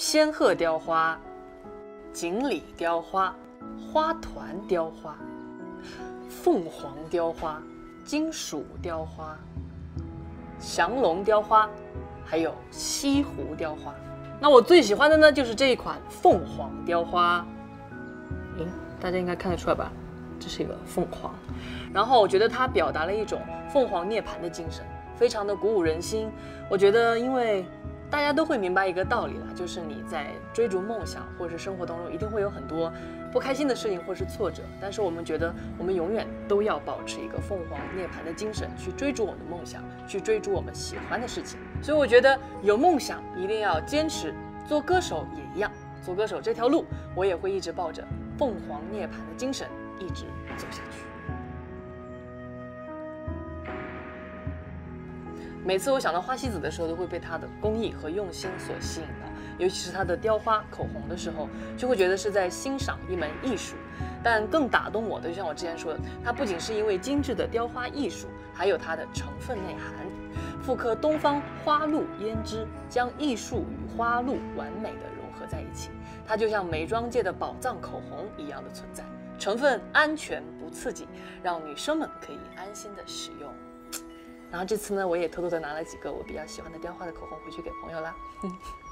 仙鹤雕花、锦鲤雕花、花团雕花、凤凰雕花、金属雕花、降龙雕花，还有西湖雕花。那我最喜欢的呢，就是这一款凤凰雕花。诶，大家应该看得出来吧？这是一个凤凰，然后我觉得它表达了一种凤凰涅槃的精神，非常的鼓舞人心。我觉得，因为大家都会明白一个道理啦，就是你在追逐梦想或者是生活当中，一定会有很多不开心的事情或是挫折，但是我们觉得，我们永远都要保持一个凤凰涅槃的精神，去追逐我们的梦想，去追逐我们喜欢的事情。所以我觉得，有梦想一定要坚持，做歌手也一样，做歌手这条路，我也会一直抱着凤凰涅槃的精神。一直走下去。每次我想到花西子的时候，都会被她的工艺和用心所吸引到，尤其是她的雕花口红的时候，就会觉得是在欣赏一门艺术。但更打动我的，就像我之前说的，它不仅是因为精致的雕花艺术，还有它的成分内涵，复刻东方花露胭脂，将艺术与花露完美的融合在一起，它就像美妆界的宝藏口红一样的存在。成分安全不刺激，让女生们可以安心的使用。然后这次呢，我也偷偷的拿了几个我比较喜欢的雕花的口红回去给朋友啦。